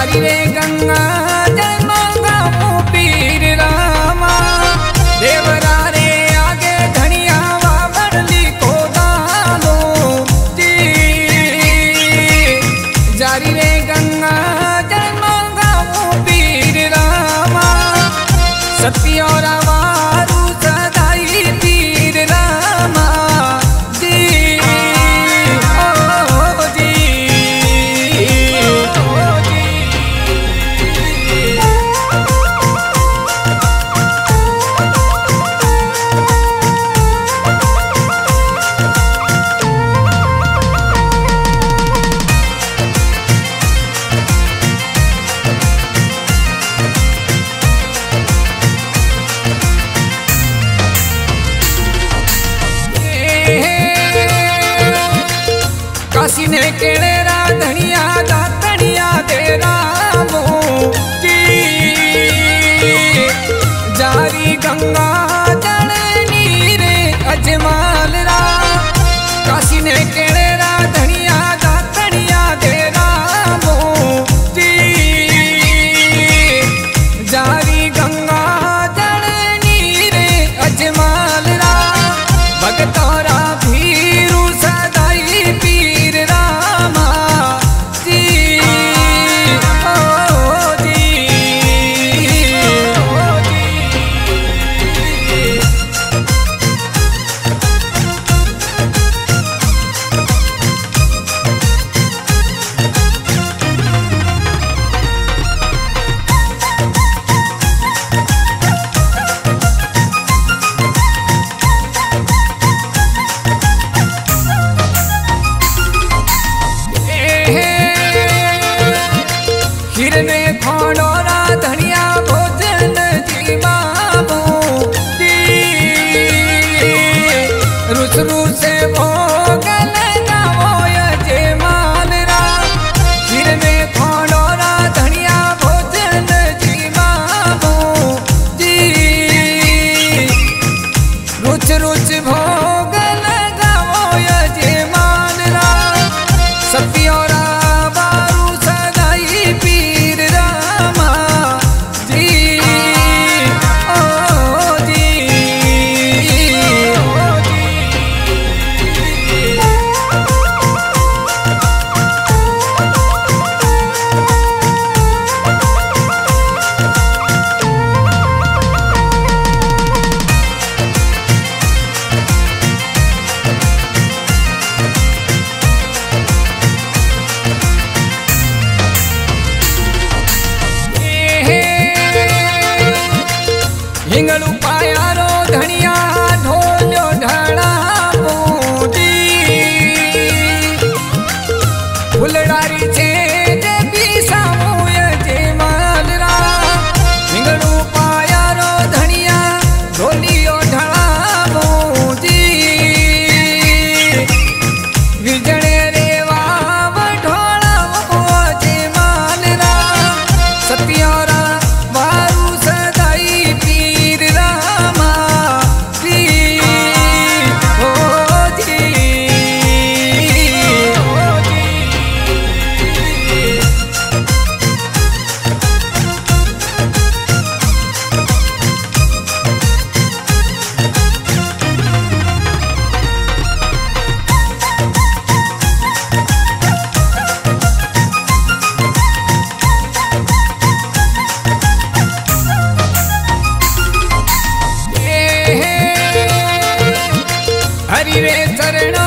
हमारी रे गंगा, जय मंगा पीर रामा। देवरा रे, आगे धनिया वाली को डालो जी। जारी रे गंगा किने किने எங்களும் चरणों